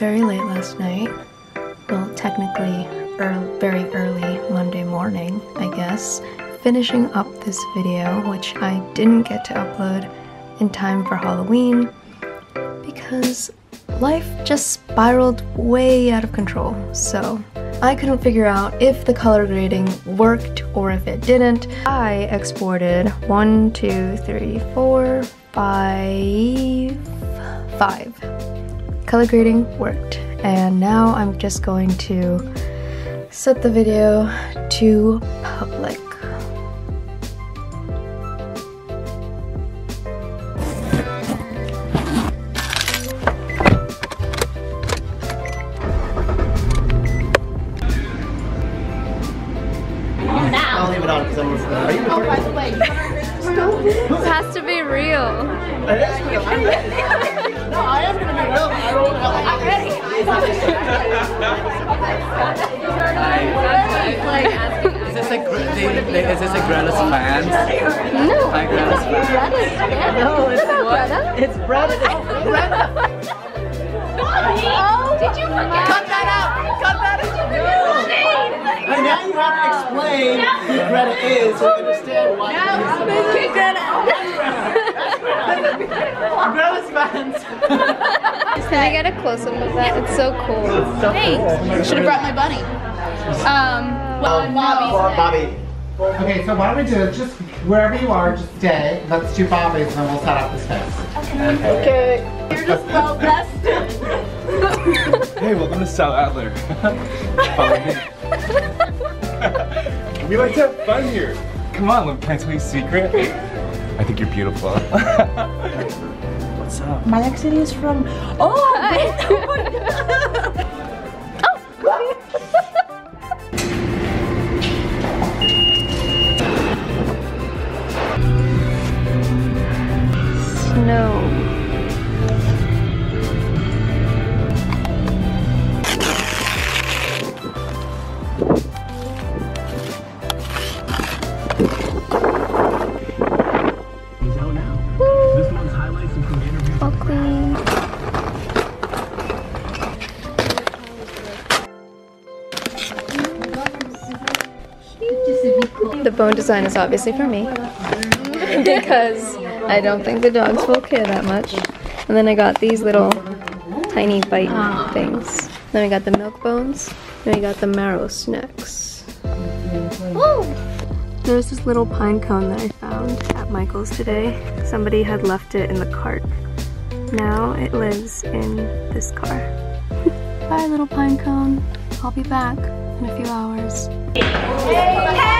very late last night. Well, technically, very early Monday morning, I guess, finishing up this video, which I didn't get to upload in time for Halloween because life just spiraled way out of control. So I couldn't figure out if the color grading worked or if it didn't. I exported one, two, three, four, five, five. Color grading worked. And now I'm just going to set the video to public. I'll leave it on because I'm Are you recording? Oh, by the way, This has to be real. It is real. No, I am gonna be real. I don't. I'm ready. Is this a like is this like Greta's fans? No. Hi Greta's fans. No, it's what? It's Brett. It's Brett. Oh, did you forget? Cut that out. Cut that out. And now you have to explain who Greta is to understand why. Greta's fans. Can I get a close up of that? It's so cool. Thanks. Should have brought my bunny. Um, well, Bobby's Bobby. Okay, so why don't we do it? Just wherever you are, just stay. Let's do Bobby's and then we'll set up the space. Okay. You're just well rested. Hey, welcome to Stella Adler. Follow we like to have fun here. Come on, let me tell you a secret. I think you're beautiful. What's up? My next city is from. Oh, Snow. The bone design is obviously for me because I don't think the dogs will care that much. And then I got these little tiny bite things. Then we got the milk bones. Then we got the marrow snacks. There's this little pine cone that I found at Michael's today. Somebody had left it in the cart. Now it lives in this car. Bye little pine cone. I'll be back in a few hours. Welcome to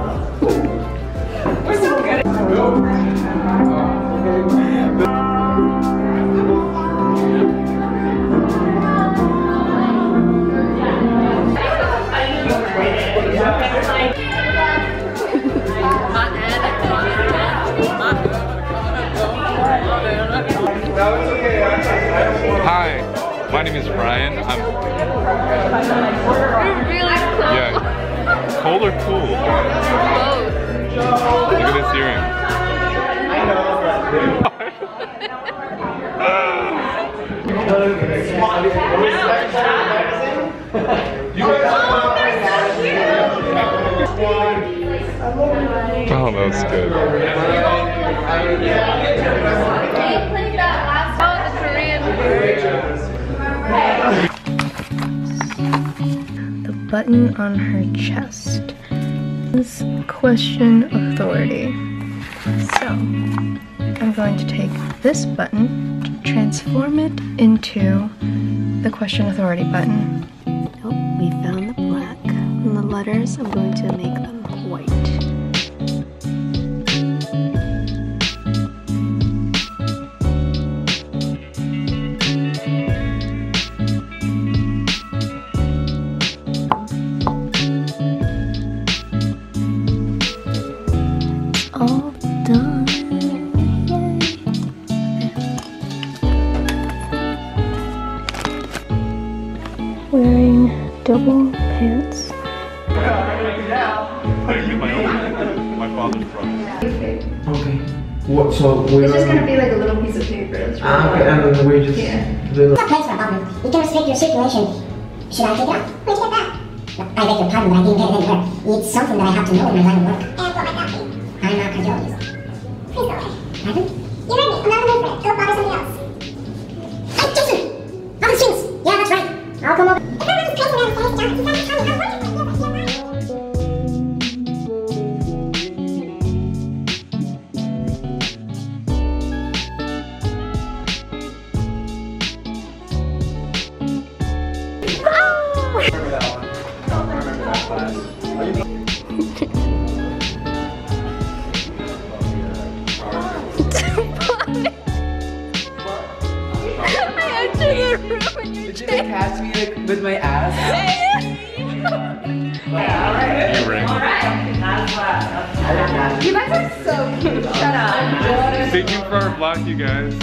my name is Brian. I'm Really cool. yeah. Cold or cool? Both. Look at this earring. Oh, that was good. Button on her chest This question authority. So, I'm going to take this button, transform it into the question authority button. Oh, we found the black. And the letters, I'm going to make them white. Wearing double pants. My father's brother. Okay. What, so we're... It's just gonna be like a little piece of paper. That's really Ah, okay, and then we just... Yeah. do Not place for a button. You can restrict your circulation. Should I take it out? Where'd you get that? I beg your pardon, but I didn't get it anywhere. It's something that I have to know in my line of work. And what might that be? I'm a cardiologist. Please go away. Pardon? You read me. I'm not I'll come over. I ruined your Did catch me like, with my ass? You guys are so cute. Shut up. Stay tuned for our vlog, you guys.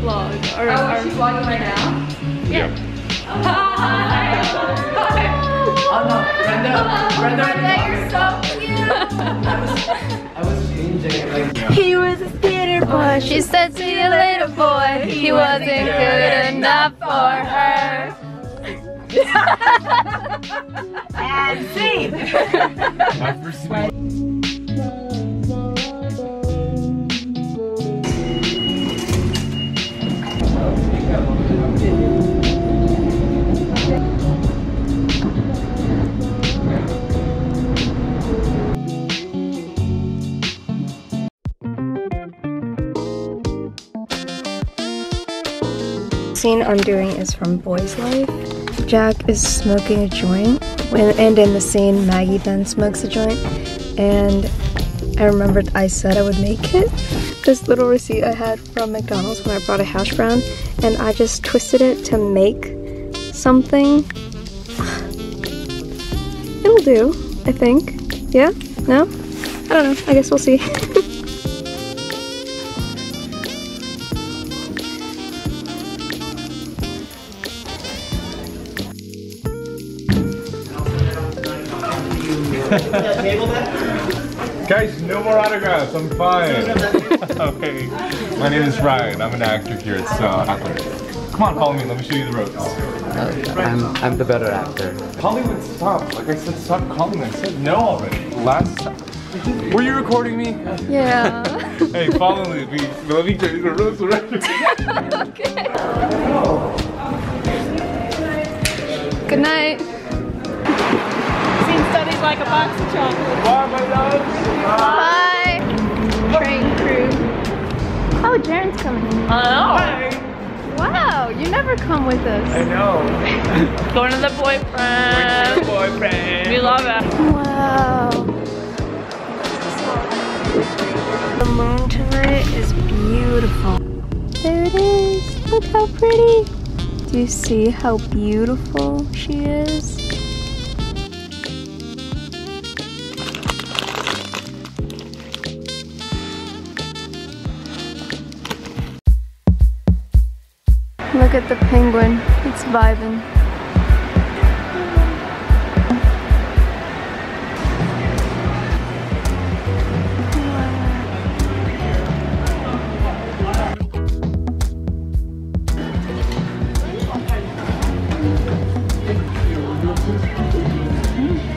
vlog. Or, Oh, or she's vlogging right now? Yep. Oh no, Brenda, Brenda, Brenda, you're so cute. He was a theater boy. She said, see you later, boy. He wasn't good enough for her. My first Scene I'm doing is from Boy's Life. Jack is smoking a joint, and in the scene, Maggie then smokes a joint. And I remembered I said I would make it. This little receipt I had from McDonald's when I brought a hash brown, and I just twisted it to make something. It'll do, I think. Yeah? No? I don't know. I guess we'll see. Guys, no more autographs. I'm fine. okay. My name is Ryan. I'm an actor here at uh, Ackland. Come on, follow me. Let me show you the ropes. I'm, I'm the better actor. Hollywood, stop. Like I said, stop calling me. I said no already. Last time. Were you recording me? yeah. hey, follow me. We, let me get you the ropes Okay. Good night. Seen like a box of chocolate. Bye, my loves. Bye. Train crew. Oh, Jaren's coming. I Wow, you never come with us. I know. Going to the boyfriend. Boyfriend. We love it. Wow. The moon tonight is beautiful. There it is. Look how pretty. Do you see how beautiful she is? Look at the penguin. It's vibing.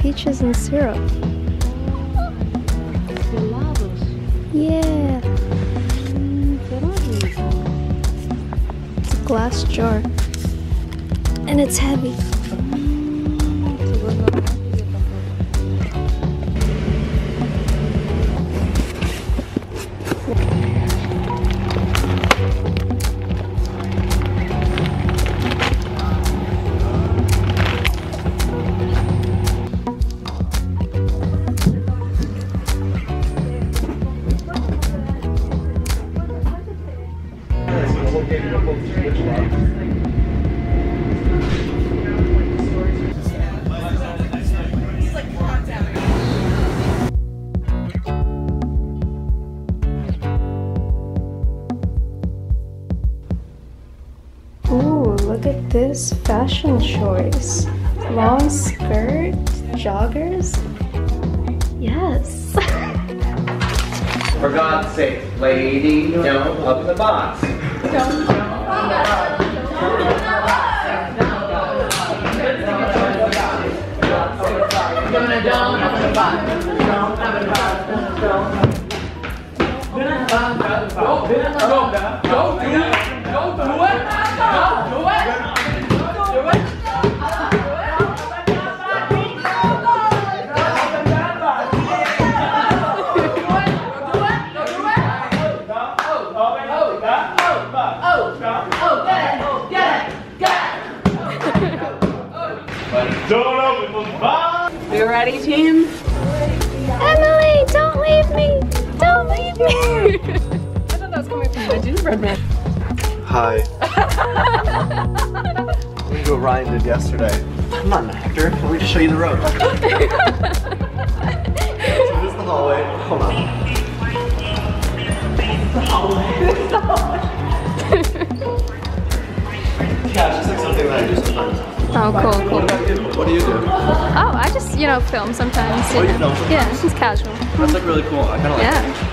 Peaches and syrup. Yeah. Glass jar. And it's heavy. This fashion choice. Long skirt, joggers. Yes. For God's sake, lady, don't open the box. Don't box! Ready, team? Emily, don't leave me! Don't leave me! I thought that was coming from my gingerbread man. Hi. we do what Ryan did yesterday. I'm not an actor. Let me just show you the road. so this is the hallway. Hold on. yeah, it's just like something that I do sometimes. Oh, cool, cool. What about you? What do you do? Oh, I just, you know, film sometimes. Oh, you know. film sometimes? Yeah, it's casual. That's like really cool. I kind of like Yeah.